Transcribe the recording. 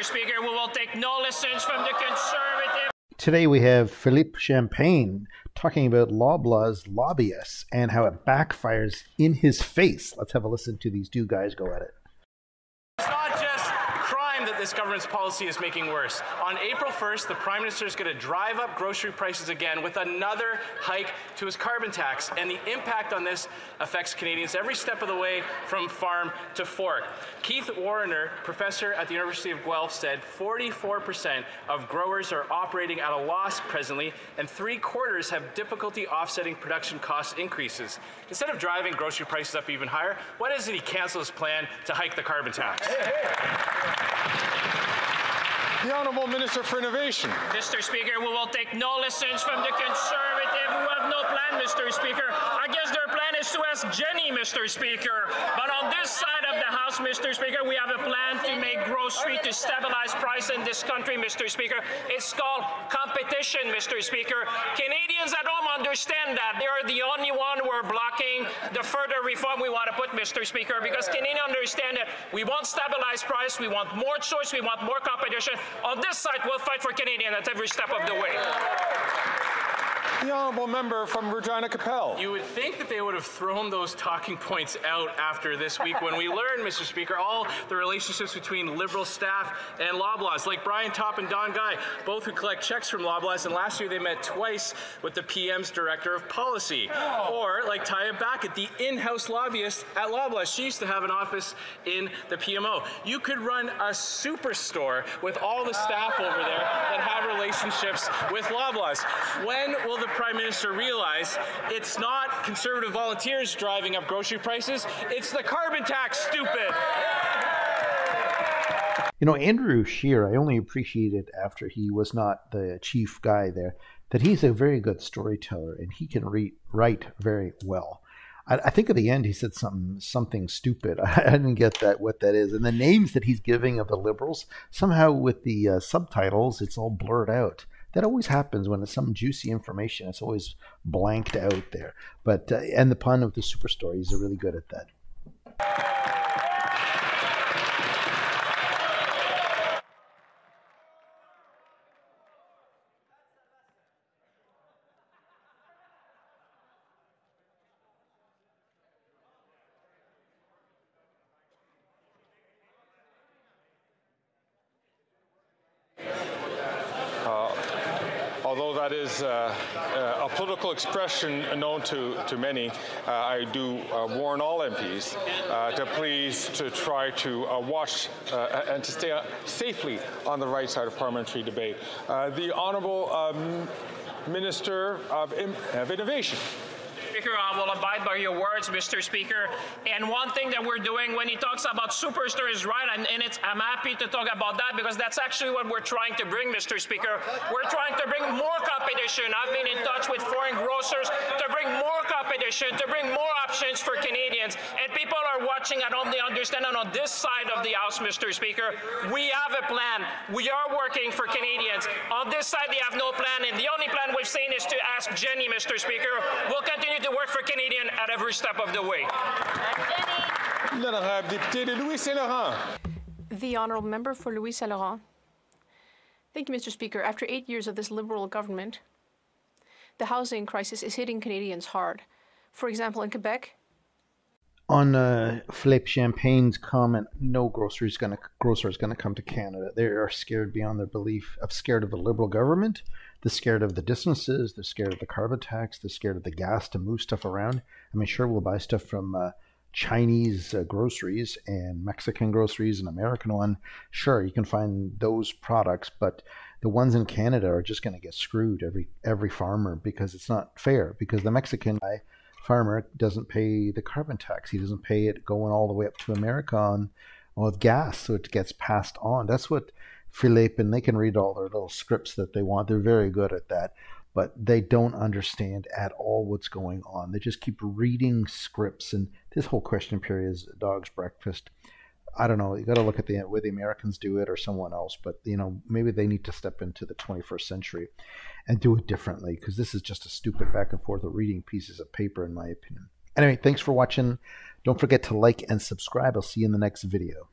Mr. Speaker. We will take no lessons from the conservative. Today we have Philippe Champagne talking about Loblaws lobbyists and how it backfires in his face. Let's have a listen to these two guys go at it. Crime that this government's policy is making worse. On April 1st, the Prime Minister is going to drive up grocery prices again with another hike to his carbon tax. And the impact on this affects Canadians every step of the way from farm to fork. Keith Warriner, professor at the University of Guelph, said 44% of growers are operating at a loss presently, and three quarters have difficulty offsetting production cost increases. Instead of driving grocery prices up even higher, why doesn't he cancel his plan to hike the carbon tax? The Honourable Minister for Innovation. Mr. Speaker, we will take no lessons from the conservative who have no plan, Mr. Speaker. I guess their plan is to ask Jenni, Mr. Speaker. But on this side of the House, Mr. Speaker, we have a plan to make grocery to stabilize price in this country, Mr. Speaker. It's called competition, Mr. Speaker. Home understand that. They are the only one who are blocking the further reform we want to put, Mr. Speaker, because Canadians understand that we want stabilized price, we want more choice, we want more competition. On this side, we'll fight for Canadians at every step of the way. The Honourable Member from Regina-Qu'Appelle. You would think that they would have thrown those talking points out after this week when we learned, Mr. Speaker, all the relationships between Liberal staff and Loblaws, like Brian Topp and Don Guy, both who collect checks from Loblaws, and last year they met twice with the PM's Director of Policy. Oh. Or like Taya Backett, the in-house lobbyist at Loblaws. She used to have an office in the PMO. You could run a superstore with all the staff over there that have relationships with Loblaws. When will the Prime Minister realize it's not conservative volunteers driving up grocery prices, it's the carbon tax, stupid. You know, Andrew Scheer, I only appreciated after he was not the chief guy there, that he's a very good storyteller and he can re- write very well. I, I think at the end he said something something stupid. I didn't get that what that is, and the names that he's giving of the liberals somehow with the uh, subtitles, it's all blurred out. That always happens when it's some juicy information. It's always blanked out there. But uh, and the pun of the super stories are really good at that. Although that is uh, uh, a political expression known to, to many, uh, I do uh, warn all MPs uh, to please to try to uh, watch and to stay safely on the right side of parliamentary debate. the Honourable um, Minister of, of Innovation. Speaker, I will abide by your words, Mr. Speaker. And one thing that we're doing when he talks about superstore is right, and, and I'm happy to talk about that because that's actually what we're trying to bring, Mr. Speaker. We're trying to bring more competition. I've been in touch with foreign grocers to bring more competition, to bring more options for Canadians. And people are watching at home, they understand that on this side of the House, Mr. Speaker, we have a plan. We are working for Canadians. On this side, they have no plan, and the only plan we've seen is to ask Jenni, Mr. Speaker. We'll continue to work for Canadian at every step of the way. The Honourable Member for Louis Saint Laurent. Thank you, Mr. Speaker. After eight years of this Liberal government, the housing crisis is hitting Canadians hard. For example, in Quebec, on uh, Philippe Champagne's comment, no grocer is going to grocer is going to come to Canada. They are scared beyond their belief. Of scared of the Liberal government. They're scared of the distances. They're scared of the carbon tax. They're scared of the gas to move stuff around. I mean, sure, we'll buy stuff from uh, Chinese uh, groceries and Mexican groceries and American one. Sure, you can find those products, but the ones in Canada are just going to get screwed every every farmer because it's not fair. Because the Mexican guy farmer doesn't pay the carbon tax. He doesn't pay it going all the way up to America on with gas, so it gets passed on. That's what Philippe and they can read all their little scripts that they want. They're very good at that, but they don't understand at all what's going on. They just keep reading scripts, and this whole question period is dog's breakfast. I don't know. You got to look at the way the Americans do it or someone else, but you know maybe they need to step into the 21st century and do it differently because this is just a stupid back and forth of reading pieces of paper, in my opinion. Anyway, thanks for watching. Don't forget to like and subscribe. I'll see you in the next video.